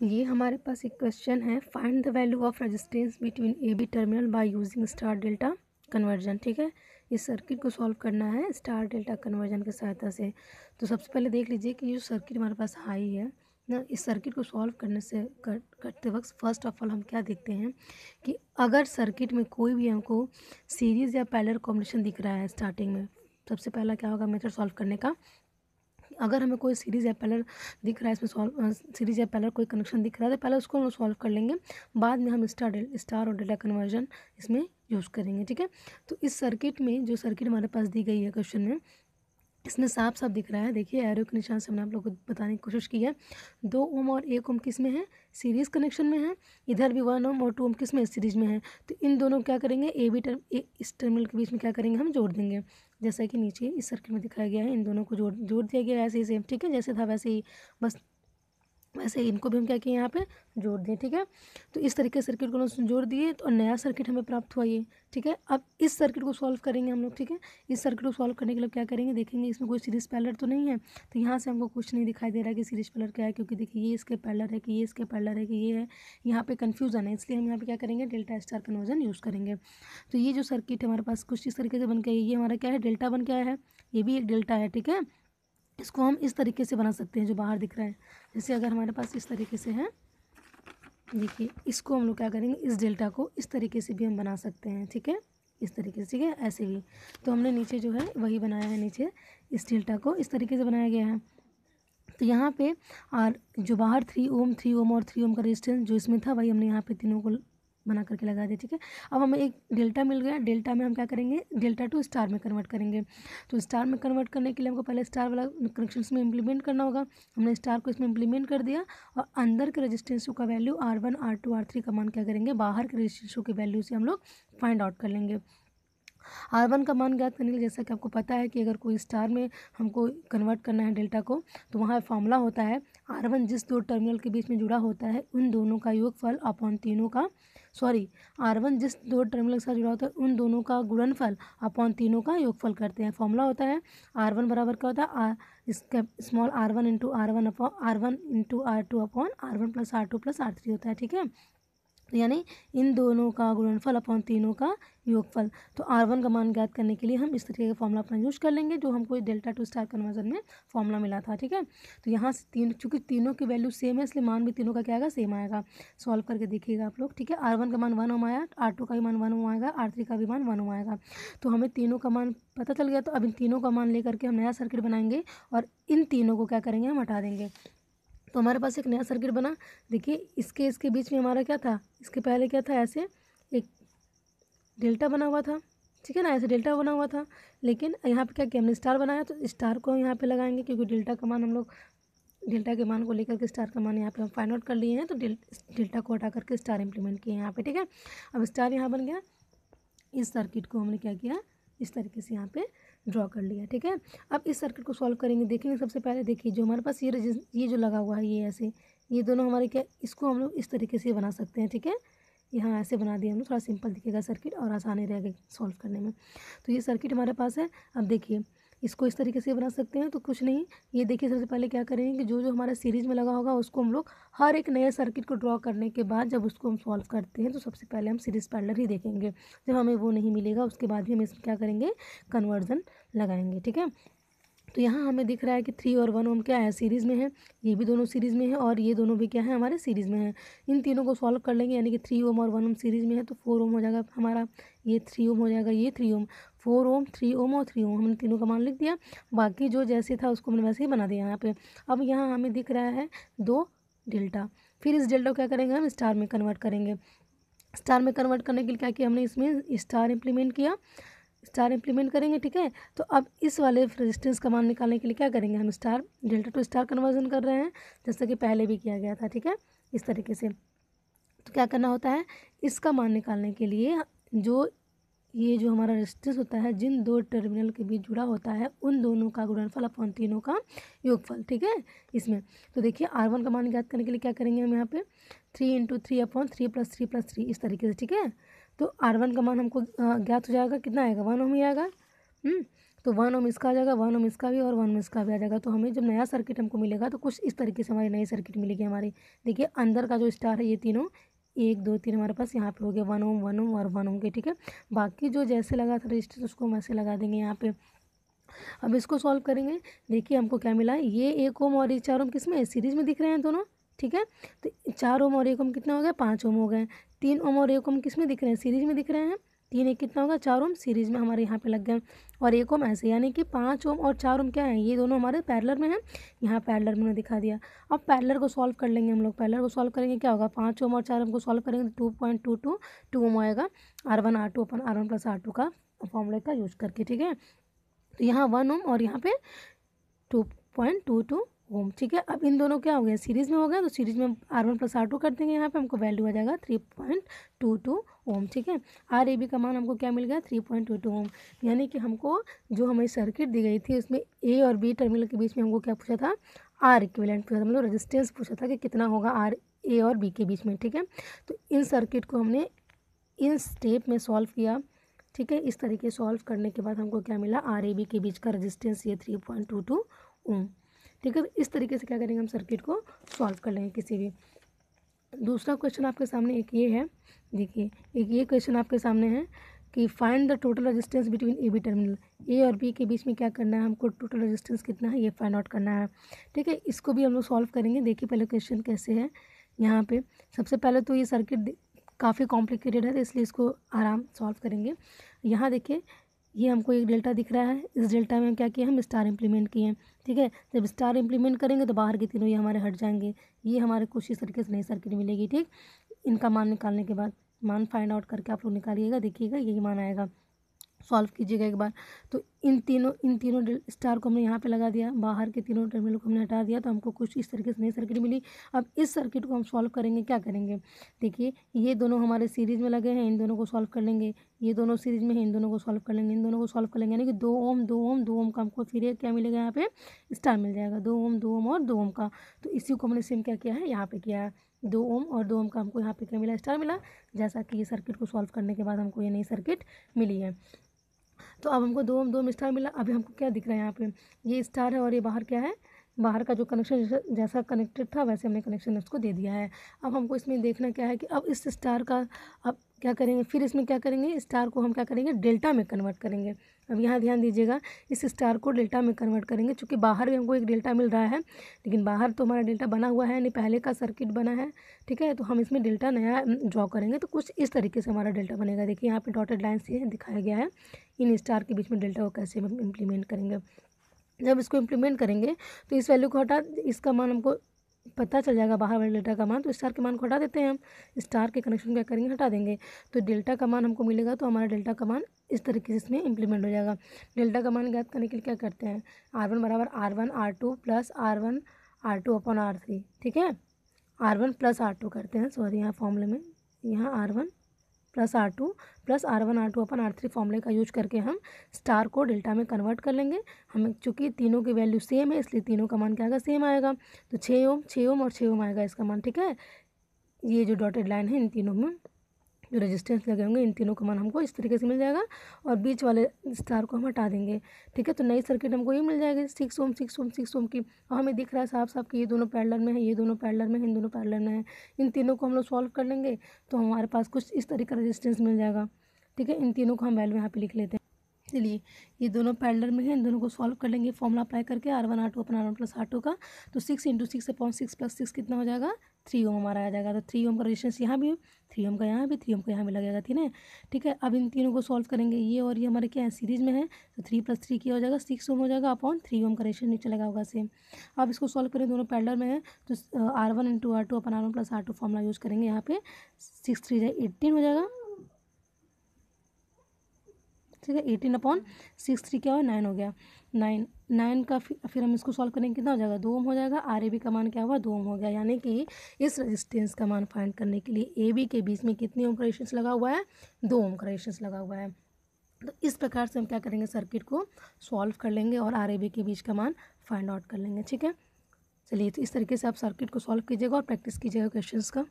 ये हमारे पास एक क्वेश्चन है. Find the value of resistance between A B terminal by using star delta conversion ठीक है? इस सर्किट को सॉल्व करना है स्टार डेल्टा कन्वर्जन की सहायता से. तो सबसे पहले देख लीजिए कि जो सर्किट हमारे पास हाई है. ना इस सर्किट को सॉल्व करने से कर, करते वक्त फ़र्स्ट ऑफ़ ऑल हम क्या देखते हैं कि अगर सर्किट में कोई भी हमको सीरीज़ या पैलर कॉम्बिनेशन दिख रहा है स्टार्टिंग में सबसे पहला क्या होगा मेथड सॉल्व करने का? अगर हमें कोई सीरीज़ या पैलर दिख रहा है, इसमें सॉल्व सीरीज़ या पैलर कोई कनेक्शन दिख रहा है तो पहले उसको हम सॉल्व कर लेंगे। बाद में हम स्टार स्टार और डेटा कन्वर्जन इसमें यूज़ करेंगे, ठीक है? तो इस सर्किट में, जो सर्किट हमारे पास दी गई है क्वेश्चन में, इसमें साफ़ साफ़ दिख रहा है। देखिए एरो के निशान से हमने आप लोग को बताने की कोशिश की है। दो ओम और एक ओम किसमें है? सीरीज़ कनेक्शन में है। इधर भी वन ओम और टू ओम किसमें? सीरीज़ में है। तो इन दोनों क्या करेंगे? ए बी टर्म ए इस टर्मिनल के बीच में क्या करेंगे? हम जोड़ देंगे। जैसा कि नीचे इस सर्किल में दिखाया गया है। इन दोनों को जोड़ जोड़ दिया गया है ऐसे ही सेम ठीक है? जैसे था वैसे ही, बस वैसे इनको भी हम क्या किए, यहाँ पे जोड़ दिए, ठीक है? तो इस तरीके सर्किट को जोड़ दिए तो नया सर्किट हमें प्राप्त हुआ ये, ठीक है? अब इस सर्किट को सॉल्व करेंगे हम लोग, ठीक है? इस सर्किट को सॉल्व करने के लिए क्या करेंगे? देखेंगे इसमें कोई सीरीज़ पैलर तो नहीं है तो यहाँ से हमको कुछ नहीं दिखाई दे रहा है कि सीरीज़ पैलर क्या है, क्योंकि देखिए ये इसके पैलर है कि ये इसके पैलर है कि ये है। यहाँ पे कन्फ्यूज़न है, इसलिए हम यहाँ पे क्या करेंगे? डेल्टा स्टार कन्वर्जन यूज़ करेंगे। तो ये जो सर्किट हमारे पास कुछ इस तरीके से बन के ये हमारा क्या है? डेल्टा बन क्या है, ये भी एक डेल्टा है, ठीक है? इसको हम इस तरीके से बना सकते हैं जो बाहर दिख रहा है। जैसे अगर हमारे पास इस तरीके से है, देखिए, इसको हम लोग क्या करेंगे, इस डेल्टा को इस तरीके से भी हम बना सकते हैं, ठीक है? इस तरीके से, ठीक है? ऐसे भी। तो हमने नीचे जो है, वही बनाया है नीचे। इस डेल्टा को इस तरीके से बनाया गया है। तो यहाँ पे और जो बाहर थ्री ओम थ्री ओम और थ्री ओम का रेजिस्टेंस जो इसमें था, वही हमने यहाँ पे तीनों को बना करके लगा दिया, ठीक है? अब हमें एक डेल्टा मिल गया। डेल्टा में हम क्या करेंगे? डेल्टा टू स्टार में कन्वर्ट करेंगे। तो स्टार में कन्वर्ट करने के लिए हमको पहले स्टार वाला कनेक्शन में इम्प्लीमेंट करना होगा। हमने स्टार को इसमें इम्प्लीमेंट कर दिया और अंदर के रजिस्टेंसों का value R one R two R three का मान क्या करेंगे? बाहर के रजिस्टेंसों की वैल्यू से हम लोग फाइंड आउट कर लेंगे। आर वन का मान ज्ञात करने के लिए जैसा कि आपको पता है कि अगर कोई स्टार में हमको कन्वर्ट करना है डेल्टा को तो वहाँ फॉर्मूला होता है। आर वन जिस दो टर्मिनल के बीच में जुड़ा होता है, उन दोनों का योगफल अपॉन तीनों का सॉरी आर वन जिस दो टर्मिनल के साथ जुड़ा होता है, उन दोनों का गुणनफल अपॉन तीनों का योगफल करते हैं। फॉर्मूला होता है आर वन बराबर क्या होता है? आर इसका small R one into R one upon R one into R two upon R one plus R two plus R three होता है, ठीक है? यानी इन दोनों का गुणनफल अपॉन तीनों का योगफल। तो आर वन का मान ज्ञात करने के लिए हम इस तरीके का फॉर्मूला अपना यूज़ कर लेंगे, जो हमको डेल्टा टू स्टार कन्वर्जन में फॉर्मूला मिला था, ठीक है? तो यहाँ से तीन, चूँकि तीनों की वैल्यू सेम है, इसलिए मान भी तीनों का क्या आएगा? सेम आएगा। सॉल्व करके देखिएगा आप लोग, ठीक है? आर वन का मान वन आया आर टू का भी मान वन आएगा आर थ्री का भी मान वन आएगा। तो हमें तीनों का मान पता चल गया तो अब इन तीनों का मान लेकर के हम नया सर्किट बनाएँगे और इन तीनों को क्या करेंगे? हम हटा देंगे। तो हमारे पास एक नया सर्किट बना। देखिए इसके इसके बीच में हमारा क्या था? इसके पहले क्या था? ऐसे एक डेल्टा बना हुआ था, ठीक है ना? ऐसे डेल्टा बना हुआ था। लेकिन यहाँ पे क्या किया? हमने स्टार बनाया तो स्टार को हम यहाँ पे लगाएँगे, क्योंकि डेल्टा का मान हम लोग, डेल्टा के मान को लेकर के स्टार का मान यहाँ पे हम फाइंड आउट कर लिए हैं तो डेल्टा को हटा करके स्टार इम्प्लीमेंट किए यहाँ पे, ठीक है? अब स्टार यहाँ बन गया। इस सर्किट को हमने क्या किया? इस तरीके से यहाँ पे ड्रॉ कर लिया, ठीक है? अब इस सर्किट को सॉल्व करेंगे। देखेंगे सबसे पहले देखिए, जो हमारे पास ये ये जो लगा हुआ है, ये ऐसे, ये दोनों हमारे क्या, इसको हम लोग इस तरीके से बना सकते हैं, ठीक है? यहाँ ऐसे बना दिया हम लोग थोड़ा सिंपल दिखेगा सर्किट और आसानी रहेगा सॉल्व करने में। तो ये सर्किट हमारे पास है। अब देखिए इसको इस तरीके से बना सकते हैं तो कुछ नहीं। ये देखिए सबसे पहले क्या करेंगे कि जो जो हमारा सीरीज़ में लगा होगा, उसको हम लोग हर एक नए सर्किट को ड्रॉ करने के बाद जब उसको हम सॉल्व करते हैं तो सबसे पहले हम सीरीज़ पैलर ही देखेंगे। जब हमें वो नहीं मिलेगा, उसके बाद भी हम इसमें क्या करेंगे? कन्वर्जन लगाएँगे, ठीक है? तो यहाँ हमें दिख रहा है कि थ्री और वन ओम क्या है? सीरीज़ में है। ये भी दोनों सीरीज़ में है और ये दोनों भी क्या है? हमारे सीरीज़ में है। इन तीनों को सॉल्व कर लेंगे, यानी कि थ्री ओम और वन ओम सीरीज़ में है तो फोर ओम हो जाएगा हमारा ये थ्री ओम हो जाएगा ये three ohm. Four ohm three ohm और थ्री ओम। हमने तीनों का मान लिख दिया। बाकी जो जैसे था उसको हमने वैसे ही बना दिया यहाँ पे। अब यहाँ हमें दिख रहा है दो डेल्टा। फिर इस डेल्टा को क्या करेंगे हम? स्टार में कन्वर्ट करेंगे। स्टार में कन्वर्ट करने के लिए क्या किया हमने? इसमें स्टार इम्प्लीमेंट किया। स्टार इम्प्लीमेंट करेंगे, ठीक है? तो अब इस वाले रेजिस्टेंस का मान निकालने के लिए क्या करेंगे हम? Star delta two star conversion कर रहे हैं, जैसा कि पहले भी किया गया था, ठीक है? इस तरीके से। तो क्या करना होता है? इसका मान निकालने के लिए जो ये जो हमारा रेजिस्टेंस होता है, जिन दो टर्मिनल के बीच जुड़ा होता है, उन दोनों का गुणनफल अपॉन तीनों का योगफल, ठीक है? इसमें। तो देखिए आर वन का मान ज्ञात करने के लिए क्या करेंगे हम यहाँ पे? Three into three upon three plus three plus three इस तरीके से, ठीक है? तो आर वन का मान हमको ज्ञात हो जाएगा। कितना आएगा? वन ओम ही आएगा। हम्म, तो वन ओम इसका आ जाएगा वन ओम इसका भी और वन ओम इसका भी आ जाएगा। तो हमें जब नया सर्किट हमको मिलेगा तो कुछ इस तरीके से हमारी नई सर्किट मिलेगी हमारी। देखिए अंदर का जो स्टार है ये तीनों एक दो तीन हमारे पास यहाँ पे हो गया वन ओम वन ओम और वन ओम के ठीक है? बाकी जो जैसे लगा था रजिस्टर उसको हम ऐसे लगा देंगे यहाँ पे। अब इसको सॉल्व करेंगे। देखिए हमको क्या मिला? ये एक ओम और ये चार ओम किसमें सीरीज़ में दिख रहे हैं दोनों। ठीक है? तो चार ओम और एक ओम कितना हो गया? पाँच ओम हो गए। तीन ओम और एक ओम किसमें दिख रहे हैं? सीरीज़ में दिख रहे हैं। तीन एक कितना होगा? चार ओम सीरीज़ में हमारे यहाँ पे लग गए। और एक ओम ऐसे, यानी कि पाँच ओम और चार ओम क्या है? ये दोनों हमारे पैरलर में हैं। यहाँ पैरलर में दिखा दिया। अब पैरलर को सॉल्व कर लेंगे हम लोग। पैरलर को सॉल्व करेंगे क्या होगा? पाँच ओम और चार ओम को सॉल्व करेंगे तो two point two two two ohm आएगा। R one R two upon R one plus R two का फॉर्मूले का यूज़ करके, ठीक है? तो यहाँ वन ओम और यहाँ पे two point two two ohm, ठीक है? अब इन दोनों क्या हो गया सीरीज़ में हो गया तो सीरीज़ में R one plus R two कर देंगे यहाँ पे, हमको वैल्यू आ जाएगा three point two two ohm, ठीक है? आर ए बी का मान हमको क्या मिल गया? Three point two two ohm. यानी कि हमको जो हमारी सर्किट दी गई थी, उसमें ए और बी टर्मिनल के बीच में हमको क्या पूछा था? आर इक्विलेंट पूछा था मतलब रजिस्टेंस पूछा था कि कितना होगा आर ए और बी के बीच में, ठीक है? तो इन सर्किट को हमने इन स्टेप में सॉल्व किया, ठीक है? इस तरीके सॉल्व करने के बाद हमको क्या मिला? आर ए बी के बीच का रजिस्टेंस ये three point two two ohm. ठीक है, इस तरीके से क्या करेंगे हम सर्किट को सॉल्व कर लेंगे किसी भी। दूसरा क्वेश्चन आपके सामने एक ये है, देखिए, एक ये क्वेश्चन आपके सामने है कि find the total resistance between A B terminal A और बी के बीच में क्या करना है, हमको टोटल रेजिस्टेंस कितना है, ये फाइंड आउट करना है। ठीक है, इसको भी हम लोग सॉल्व करेंगे। देखिए पहले क्वेश्चन कैसे है यहाँ पे। सबसे पहले तो ये सर्किट काफ़ी कॉम्प्लिकेटेड है तो इसलिए इसको आराम सॉल्व करेंगे। यहाँ देखिए ये हमको एक डेल्टा दिख रहा है। इस डेल्टा में क्या किया हम स्टार इम्प्लीमेंट किए। हैं ठीक है? जब स्टार इम्प्लीमेंट करेंगे तो बाहर के तीनों ये हमारे हट जाएँगे। ये हमारे कुछ इस तरीके से नई सर्किट मिलेगी, ठीक? इनका मान निकालने के बाद, मान फाइंड आउट करके आप लोग निकालिएगा, देखिएगा, यही मान आएगा। सॉल्व कीजिएगा एक बार। तो इन तीनों इन तीनों स्टार को हमने यहाँ पे लगा दिया, बाहर के तीनों टर्मिनल को हमने हटा दिया तो हमको कुछ इस तरीके से नई सर्किट मिली। अब इस सर्किट को हम सॉल्व करेंगे, क्या करेंगे? देखिए, ये दोनों हमारे सीरीज़ में लगे हैं, इन दोनों को सॉल्व कर लेंगे। ये दोनों सीरीज़ में है, इन दोनों को सॉल्व कर लेंगे, इन दोनों को सॉल्व कर लेंगे। यानी कि दो ओम दो ओम दो ओम का हमको फिर क्या मिलेगा यहाँ पे? स्टार मिल जाएगा, दो ओम दो ओम और दो ओम का। तो इसी को हमने सेम क्या किया है? यहाँ पे किया है। दो ओम और दो ओम का हमको यहाँ पे क्या मिला? स्टार मिला। जैसा कि ये सर्किट को सॉल्व करने के बाद हमको ये नई सर्किट मिली है। तो अब हमको दो दो स्टार मिला, अभी हमको क्या दिख रहा है यहाँ पे? ये स्टार है और ये बाहर क्या है? बाहर का जो कनेक्शन जैसा कनेक्टेड था, वैसे हमने कनेक्शन उसको दे दिया है। अब हमको इसमें देखना क्या है कि अब इस स्टार का अब क्या करेंगे, फिर इसमें क्या करेंगे? स्टार को हम क्या करेंगे? डेल्टा में कन्वर्ट करेंगे। अब यहाँ ध्यान दीजिएगा, इस स्टार को डेल्टा में कन्वर्ट करेंगे, चूँकि बाहर भी हमको एक डेल्टा मिल रहा है, लेकिन बाहर तो हमारा डेल्टा बना हुआ है नहीं पहले का सर्किट बना है, ठीक है? तो हम इसमें डेल्टा नया ड्रॉ करेंगे तो कुछ इस तरीके से हमारा डेल्टा बनेगा। देखिए, यहाँ पर डॉटेड लाइन से दिखाया गया है, इन स्टार के बीच में डेल्टा को कैसे हम इम्प्लीमेंट करेंगे। जब इसको इम्प्लीमेंट करेंगे तो इस वैल्यू को हटा, इसका मान हमको पता चल जाएगा बाहर वाले डेल्टा का मान तो स्टार के मान को हटा देते हैं हम। स्टार के कनेक्शन क्या करेंगे, हटा देंगे। तो डेल्टा का मान हमको मिलेगा तो हमारा डेल्टा का मान इस तरीके से इसमें इंप्लीमेंट हो जाएगा। डेल्टा का मान ज्ञात करने के लिए क्या करते हैं? आर वन बराबर R one R two plus R one R two upon R three ठीक है? R one plus R two करते हैं सॉरी यहाँ फॉर्मूले में, यहाँ R one plus R two, plus R one, R two upon R three फॉर्मूले का यूज़ करके हम स्टार को डेल्टा में कन्वर्ट कर लेंगे। हमें चूँकि तीनों की वैल्यू सेम है, इसलिए तीनों का मान क्या आएगा? सेम आएगा। तो छः ओम छः ओम और छः ओम आएगा इसका मान, ठीक है? ये जो डॉटेड लाइन है, इन तीनों में जो रेजिस्टेंस लगे होंगे, इन तीनों का मान हमको इस तरीके से मिल जाएगा और बीच वाले स्टार को हम हटा देंगे। ठीक है तो नई सर्किट हमको ये मिल जाएगी six ohm six ohm six ohm की। और हमें दिख रहा है साफ़ साफ़ कि ये दोनों पैरलर में है, ये दोनों पैरलर में है, इन दोनों पैरलर में है। इन तीनों को हम लोग सॉल्व कर लेंगे तो हमारे पास कुछ इस तरीके का रजिस्टेंस मिल जाएगा। ठीक है, इन तीनों को हम वैल्यू यहाँ पे लिख लेते हैं। चलिए, ये दोनों पैरलर में है, इन दोनों को सॉल्व कर लेंगे। फॉर्मूला अप्लाई करके R one R two upon R one plus R two का तो six into six upon six plus six कितना हो जाएगा? थ्री ओम हमारा आ जाएगा तो थ्री ओम का रजिस्टेंस यहाँ भी थ्री ओम का यहाँ भी, थ्री ओम का यहाँ भी लगेगा, ठीक है ठीक है, अब इन तीनों को सॉल्व करेंगे, ये और ये हमारे क्या है सीरीज़ में है तो थ्री प्लस थ्री क्या हो जाएगा सिक्स ओम हो जाएगा अपॉन थ्री ओम का रेशियस नीचे लगा होगा सेम अब इसको सॉल्व करें, दोनों पैडलर में है तो R one into R two upon R one plus R two formula use करेंगे, यहाँ पे सिक्स थ्री जाए एट्टीन हो जाएगा। ठीक है एटीन अपॉन सिक्स थ्री क्या हो नाइन हो गया। नाइन नाइन का फिर फिर हम इसको सॉल्व करेंगे, कितना हो जाएगा? दो ओम हो जाएगा। आर ए बी का मान क्या हुआ? दो ओम हो गया। यानी कि इस रेजिस्टेंस का मान फाइंड करने के लिए ए बी के बीच में कितनी ओम का रेजिस्टेंस लगा हुआ है? दो ओम का रेजिस्टेंस लगा हुआ है। तो इस प्रकार से हम क्या करेंगे? सर्किट को सॉल्व कर लेंगे और आर ए बी के बीच का मान फाइंड आउट कर लेंगे। ठीक है? चलिए तो इस तरीके से आप सर्किट को सॉल्व कीजिएगा और प्रैक्टिस कीजिएगा क्वेश्चंस का।